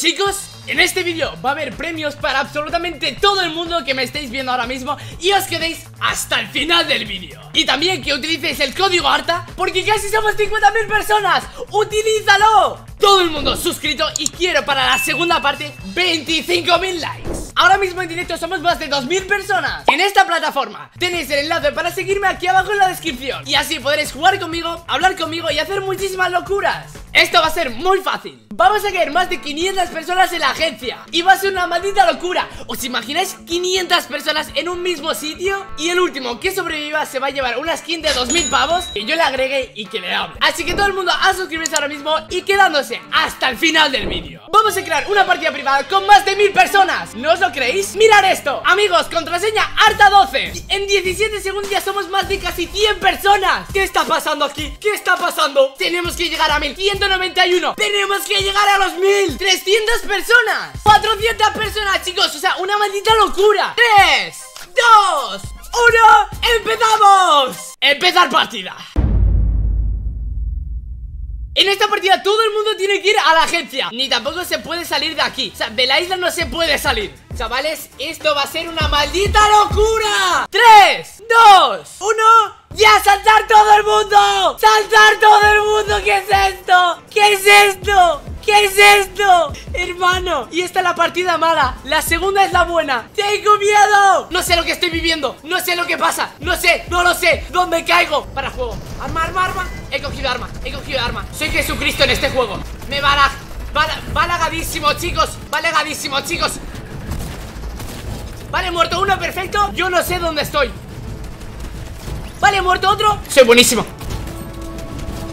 Chicos, en este vídeo va a haber premios para absolutamente todo el mundo que me estéis viendo ahora mismo Y os quedéis hasta el final del vídeo. Y también que utilicéis el código ARTA Porque casi somos 50.000 personas. ¡Utilízalo! Todo el mundo suscrito y quiero para la segunda parte 25.000 likes. Ahora mismo en directo somos más de 2.000 personas. En esta plataforma tenéis el enlace para seguirme aquí abajo en la descripción. Y así podréis jugar conmigo, hablar conmigo y hacer muchísimas locuras. Esto va a ser muy fácil. Vamos a caer más de 500 personas en la agencia. Y va a ser una maldita locura. ¿Os imagináis 500 personas en un mismo sitio? Y el último que sobreviva se va a llevar una skin de 2000 pavos Que yo le agregue y que le hable Así que todo el mundo a suscribirse ahora mismo Y quedándose hasta el final del vídeo. Vamos a crear una partida privada con más de 1000 personas. ¿No os lo creéis? Mirad esto. Amigos, contraseña ARTA12 En 17 segundos ya somos más de casi 100 personas. ¿Qué está pasando aquí? ¿Qué está pasando? Tenemos que llegar a 1100 191 Tenemos que llegar a los 1000 300 personas 400 personas, chicos O sea, una maldita locura 3, 2, 1 ¡Empezamos! Empezar partida en esta partida todo el mundo tiene que ir a la agencia Ni tampoco se puede salir de aquí O sea, de la isla no se puede salir Chavales, esto va a ser una maldita locura 3, 2, 1 ¡Ya, saltar todo el mundo! ¡Saltar todo el mundo! ¿Qué es esto? ¿Qué es esto? ¿Qué es esto? Hermano, y esta es la partida mala. La segunda es la buena. ¡Tengo miedo! No sé lo que estoy viviendo. No sé lo que pasa. No sé, no lo sé. ¿Dónde caigo? Para juego. Arma, arma, arma. He cogido arma. He cogido arma. Soy Jesucristo en este juego. Me va a... Va, lagadísimo, chicos. Va lagadísimo, chicos. Vale, muerto uno, perfecto. Yo no sé dónde estoy. Vale, muerto otro. Soy buenísimo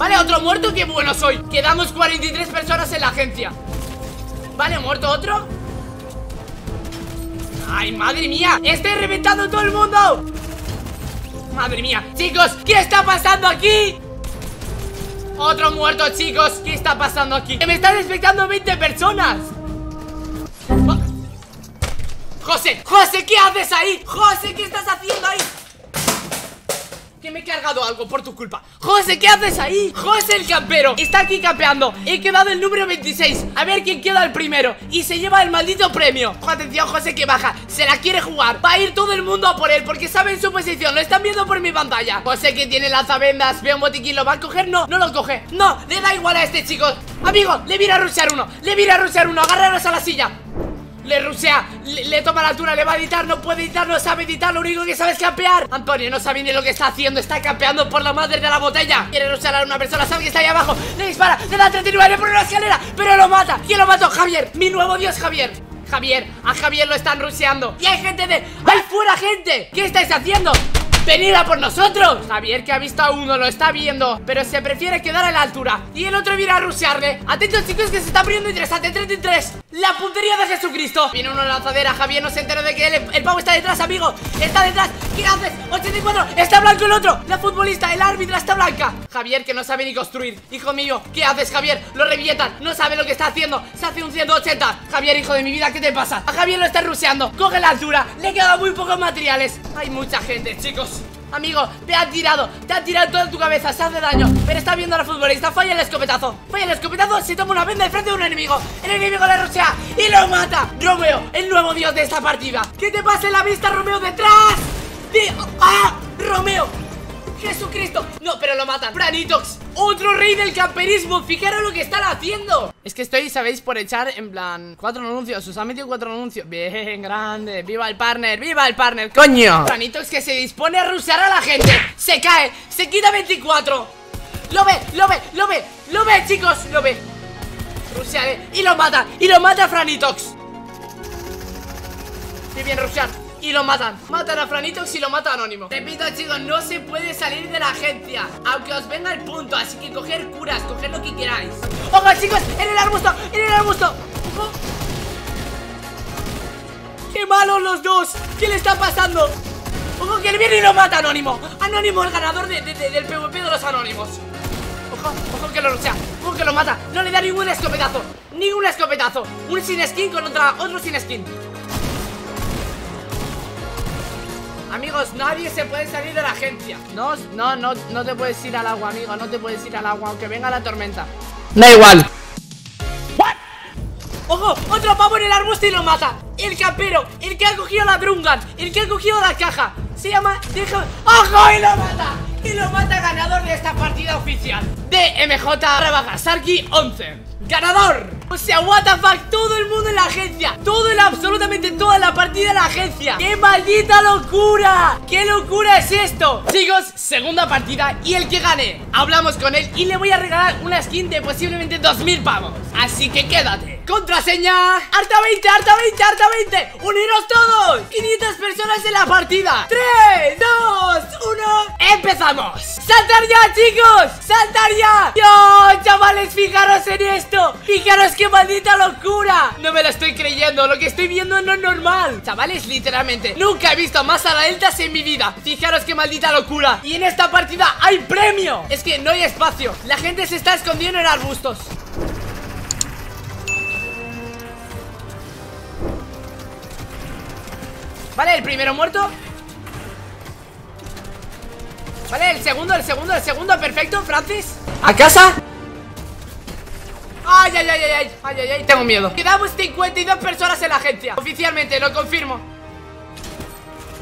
Vale, otro muerto, qué bueno soy Quedamos 43 personas en la agencia. Vale, muerto otro Ay, madre mía Estoy reventando todo el mundo Madre mía Chicos, ¿qué está pasando aquí? Otro muerto, chicos ¿Qué está pasando aquí? Me están expectando 20 personas José, José, ¿qué haces ahí? José, ¿qué estás haciendo ahí? Que me he cargado algo por tu culpa. José, ¿qué haces ahí? José el campero Está aquí campeando He quedado el número 26 A ver quién queda el primero. Y se lleva el maldito premio. Atención, José que baja. Se la quiere jugar. Va a ir todo el mundo a por él Porque saben su posición. Lo están viendo por mi pantalla. José que tiene lanzavendas Ve un botiquín ¿Lo va a coger? No, no lo coge. No, le da igual a este chico. Amigo, le viene a rushear uno. Le viene a rushear uno. Agarraros a la silla le rusea, le, toma la altura, le va a editar, no puede editar, no sabe editar, lo único que sabe es campear. Antonio no sabe ni lo que está haciendo, está campeando por la madre de la botella. Quiere rusear a una persona, sabe que está ahí abajo, le dispara, le da 39, le pone una escalera, pero lo mata. ¿Quién lo mató? Javier, mi nuevo dios Javier. Javier, a Javier lo están ruseando Y hay gente de... ¡Hay fuera gente! ¿Qué estáis haciendo? ¡Venid a por nosotros! Javier que ha visto a uno lo está viendo Pero se prefiere quedar a la altura. Y el otro viene a rushearle Atentos chicos que se está poniendo interesante 33 La puntería de Jesucristo. Viene uno lanzadera Javier no se entera de que el pavo está detrás amigo. Está detrás. ¿Qué haces? 84 Está blanco el otro. La futbolista El árbitro está blanca. Javier que no sabe ni construir. Hijo mío ¿Qué haces Javier? Lo revientan No sabe lo que está haciendo. Se hace un 180 Javier hijo de mi vida ¿Qué te pasa? A Javier lo está rusheando Coge la altura. Le quedan muy pocos materiales. Hay mucha gente chicos. Amigo, te ha tirado, te ha tirado toda tu cabeza, se hace daño. Pero está viendo a la futbolista, falla el escopetazo. Falla el escopetazo, se toma una venda de frente de un enemigo. El enemigo le rusea y lo mata. Romeo, el nuevo dios de esta partida. ¿Qué te pasa en la vista, Romeo, detrás? ¡Ah! ¡Romeo! ¡Jesucristo! No, pero lo matan ¡Franitox! ¡Otro rey del camperismo! Fijaros lo que están haciendo Es que estoy, ¿sabéis? Por echar en plan Cuatro anuncios, os han metido cuatro anuncios Bien, grande, viva el partner, viva el partner ¡Coño! Franitox que se dispone a rusear a la gente Se cae, se quita 24 Lo ve, lo ve, lo ve Lo ve, chicos, lo ve Ruseale, y lo mata, y lo mata Franitox Qué bien rusear y lo matan Matan a Franitox y lo mata Anónimo Repito chicos, no se puede salir de la agencia Aunque os venga el punto Así que coger curas, coger lo que queráis ¡Ojo chicos! ¡En el arbusto! ¡En el arbusto! ¡Ojo! ¡Qué malos los dos! ¿Qué le está pasando? ¡Ojo que él viene y lo mata Anónimo! Anónimo, el ganador del PvP de los Anónimos Ojo, ojo que lo lucha Ojo que lo mata No le da ningún escopetazo Ningún escopetazo Un sin skin con otro sin skin Amigos, nadie se puede salir de la agencia. No, no, no, no te puedes ir al agua, amigo No te puedes ir al agua, aunque venga la tormenta. Da igual. ¡Ojo! Otro pavo en el arbusto y lo mata. El campero, el que ha cogido la Drungan El que ha cogido la caja. Se llama... Deja... ¡Ojo! Y lo mata. Y lo mata ganador de esta partida oficial De MJ Sarki 11 ¡Ganador! O sea, what the fuck, todo el mundo en la agencia Todo el absolutamente toda la partida en la agencia ¡Qué maldita locura! ¡Qué locura es esto! Chicos, segunda partida y el que gane Hablamos con él y le voy a regalar una skin de posiblemente 2000 pavos Así que quédate Contraseña Arta 20, Arta 20, Arta 20 ¡Uniros todos! 500 personas en la partida 3, 2, 1 ¡Empezamos! ¡Saltar ya, chicos! ¡Saltar ya! ¡Yo, chavales, fijaros en esto! ¡Fijaros qué maldita locura! No me lo estoy creyendo, lo que estoy viendo no es normal Chavales, literalmente, nunca he visto más a la deltas en mi vida Fijaros qué maldita locura Y en esta partida hay premio Es que no hay espacio, la gente se está escondiendo en arbustos Vale, el primero muerto. Vale, el segundo, el segundo, el segundo Perfecto, Francis. ¿A casa? Ay, ay, ay, ay, ay, ay, ay, tengo miedo. Quedamos 52 personas en la agencia. Oficialmente, lo confirmo.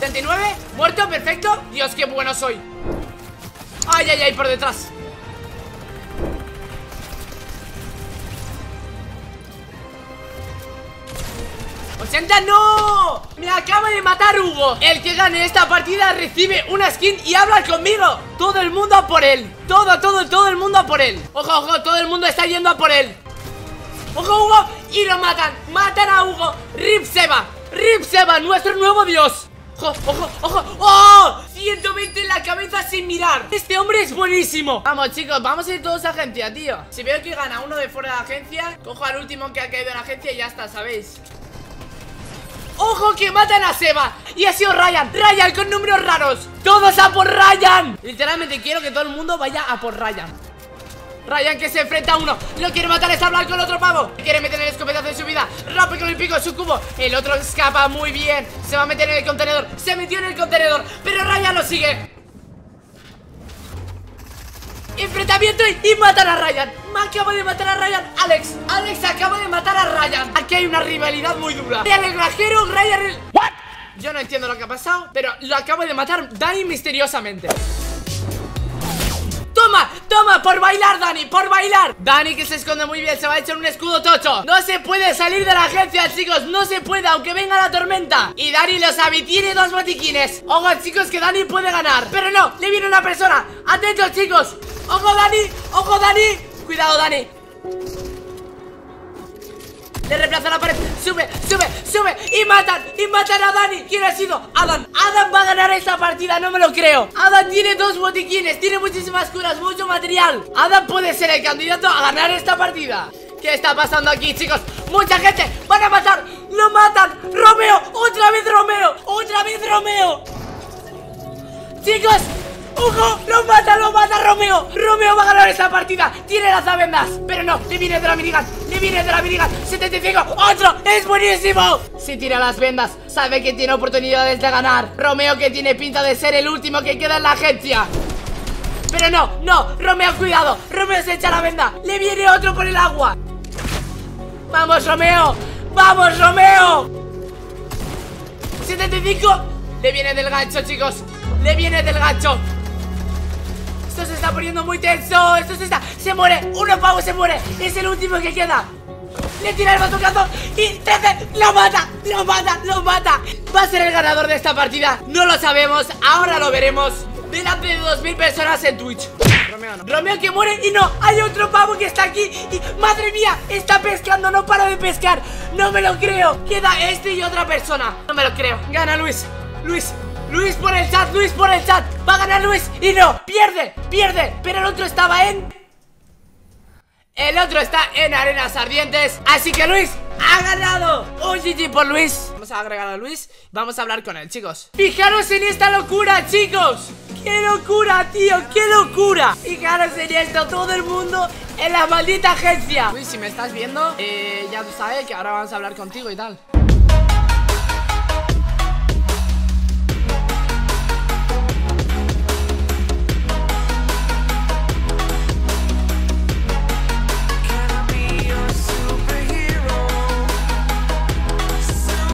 79, muerto, perfecto. Dios, qué bueno soy. Ay, ay, ay, por detrás 80, ¡no! Me acaba de matar Hugo. El que gane esta partida recibe una skin y habla conmigo. Todo el mundo a por él. Todo, todo, todo el mundo a por él. Ojo, ojo, todo el mundo está yendo a por él. Ojo, Hugo Y lo matan, matan a Hugo. Rip Seba, Rip Seba, nuestro nuevo dios. Ojo, ojo, ojo. ¡Oh! 120 en la cabeza sin mirar. Este hombre es buenísimo. Vamos chicos, vamos a ir todos a agencia, tío. Si veo que gana uno de fuera de la agencia Cojo al último que ha caído en la agencia y ya está, ¿sabéis? ¡Ojo que matan a Seba! Y ha sido Ryan Ryan con números raros. ¡Todos a por Ryan! Literalmente quiero que todo el mundo vaya a por Ryan. Ryan que se enfrenta a uno. Lo quiere matar, está hablando con el otro pavo. Quiere meter el escopetazo en su vida. Rompe con el pico su cubo. El otro escapa muy bien. Se va a meter en el contenedor. Se metió en el contenedor Pero Ryan lo sigue Enfrentamiento y, matan a Ryan Me acabo de matar a Ryan Alex Alex acaba de matar a Ryan Aquí hay una rivalidad muy dura Ryan el granjero, Ryan el... ¿What? Yo no entiendo lo que ha pasado Pero lo acabo de matar Dani misteriosamente ¡Toma! ¡Toma! ¡Por bailar, Dani! ¡Por bailar! Dani que se esconde muy bien Se va a echar un escudo tocho No se puede salir de la agencia, chicos No se puede, aunque venga la tormenta Y Dani lo sabe Tiene dos botiquines Ojo, chicos, que Dani puede ganar Pero no, le viene una persona Atentos, chicos ¡Ojo, Dani! ¡Ojo, Dani! Cuidado, Dani le reemplaza la pared, sube, sube, sube Y matan, y matan a Dani ¿Quién ha sido? Adam, Adam va a ganar esta partida No me lo creo Adam tiene dos botiquines, tiene muchísimas curas, mucho material Adam puede ser el candidato a ganar esta partida ¿Qué está pasando aquí, chicos? ¡Mucha gente! ¡Van a matar! ¡Lo matan! ¡Romeo! ¡Otra vez Romeo! ¡Otra vez Romeo! ¡Chicos! ¡Ojo! ¡Lo mata, lo mata Romeo! ¡Romeo va a ganar esta partida! ¡Tiene las avendas! Pero no, le viene de la minigun ¡Le viene de la minigun! ¡75! ¡Otro! ¡Es buenísimo! Si tira las vendas, sabe que tiene oportunidades de ganar Romeo que tiene pinta de ser el último que queda en la agencia pero no, no, Romeo, cuidado Romeo se echa la venda, le viene otro por el agua ¡Vamos, Romeo! ¡Vamos, Romeo! 75 Le viene del gancho, chicos Le viene del gancho esto se está poniendo muy tenso Esto se está... Se muere Uno pavo se muere Es el último que queda. Le tira el batucazo Y 13 Lo mata Lo mata Lo mata. Va a ser el ganador de esta partida No lo sabemos Ahora lo veremos. Delante de 2.000 personas en Twitch. Romeo, no. Romeo que muere y no Hay otro pavo que está aquí y ¡Madre mía! Está pescando No para de pescar. No me lo creo Queda este y otra persona. No me lo creo. Gana Luis Luis Luis por el chat, Luis por el chat. Va a ganar Luis y no, pierde, pierde. Pero el otro estaba en... El otro está en arenas ardientes. Así que Luis ha ganado. Un GG por Luis. Vamos a agregar a Luis. Vamos a hablar con él, chicos. Fijaros en esta locura, chicos. ¡Qué locura, tío! ¡Qué locura! Fijaros en esto, todo el mundo en la maldita agencia. Luis, si me estás viendo, eh, ya tú sabes que ahora vamos a hablar contigo y tal